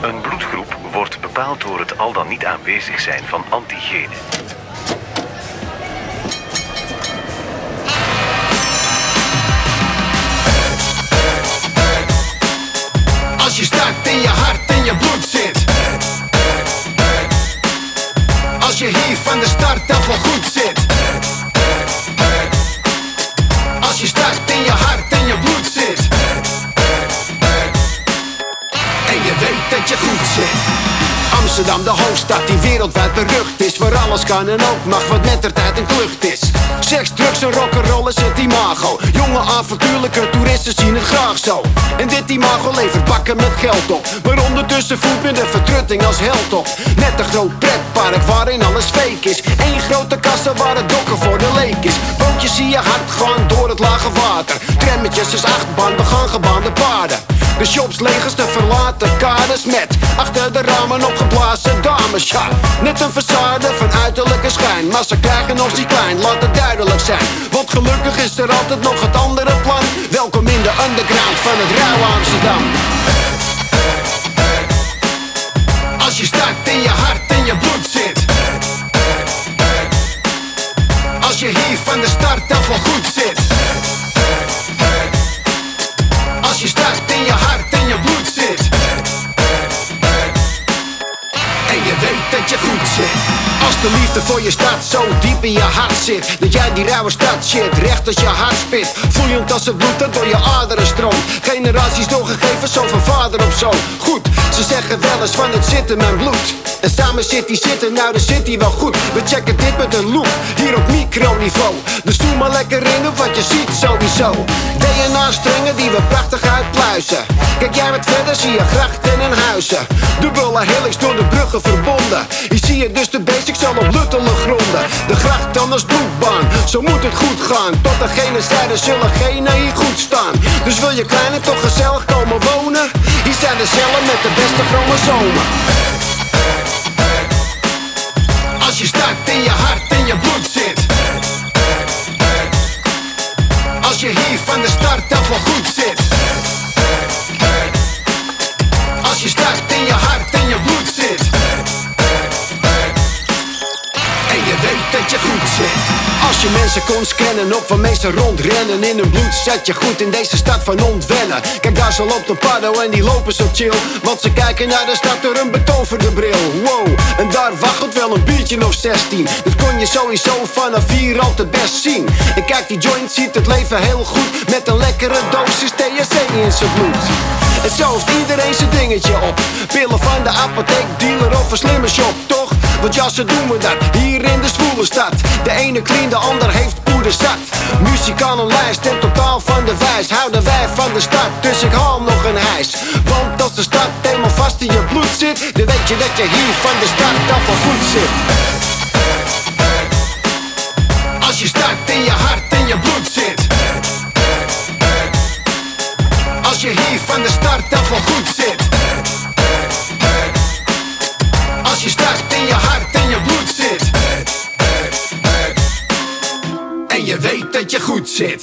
Een bloedgroep wordt bepaald door het al dan niet aanwezig zijn van antigenen. Als je start in je hart en je bloed zit. Als je hier van de start af al goed zit. Als je start in je hart en je Amsterdam, de hoofdstad die wereldwijd berucht is. Waar alles kan en ook mag wat met de tijd een klucht is. Seks, drugs en rock'n'roll is het imago. Jonge avontuurlijke toeristen zien het graag zo. En dit imago levert bakken met geld op. Maar ondertussen voelt men de vertrutting als held op. Net een groot pretpark waarin alles fake is. Eén grote kassa waar het dokken voor de leek is. Bootjes zie je hard gaan door het lage water. Trammetjes is achtbaan, we gaan gebaande paarden de shops legers, de verlaten kaders met Achter de ramen opgeblazen dames, ja Net een façade van uiterlijke schijn. Maar ze krijgen ons niet klein, laat het duidelijk zijn. Want gelukkig is er altijd nog het andere plan. Welkom in de underground van het rauwe Amsterdam. Als je start in je hart en je bloed zit. Als je hier van de start af al goed zit De liefde voor je stad zo diep in je hart zit Dat jij die rauwe stad shit recht als je hart spit. Vloeiend als het bloed dat door je aderen stroomt. Generaties doorgegeven zo van Goed, ze zeggen wel eens van het zit in mijn bloed. En samen zit die zitten, nou de zit die wel goed. We checken dit met een loop, hier op microniveau. Dus doe maar lekker in op wat je ziet sowieso. DNA-strengen die we prachtig uitpluizen. Kijk jij wat verder zie je grachten en huizen. Dubbele helix door de bruggen verbonden. Hier zie je dus de basics al op luttele gronden. De gracht dan als bloedbaan, zo moet het goed gaan. Tot degene zijde zullen geen hier goed staan. Dus wil je kleine toch gezellig komen wonen? Hier zijn de cellen met de beste chromosomen Als je start in je hart en je bloed zit. Als je hier van de start af al goed zit mensen kon scannen op waarmee ze rondrennen. In hun bloed zet je goed in deze stad van ontwennen. Kijk daar zo loopt een paddo en die lopen zo chill. Want ze kijken naar de stad door een betoverde bril. Wow, en daar waggelt wel een biertje of 16 Dat kon je sowieso vanaf hier al te best zien. En kijk die joint ziet het leven heel goed. Met een lekkere dosis THC in zijn bloed. En zo heeft iedereen zijn dingetje op. Pillen van de apotheek, dealer of een slimme shop, toch? Want ja, zo doen we dat, hier in de stad De ene clean, de ander heeft poeder zat. Muziek aan een lijst en totaal van de wijs. Houden wij van de stad, dus ik haal nog een hijs. Want als de stad helemaal vast in je bloed zit. Dan weet je dat je hier van de start af al goed zit. Als je start in je hart en je bloed zit. Als je hier van de start af al goed zit bloed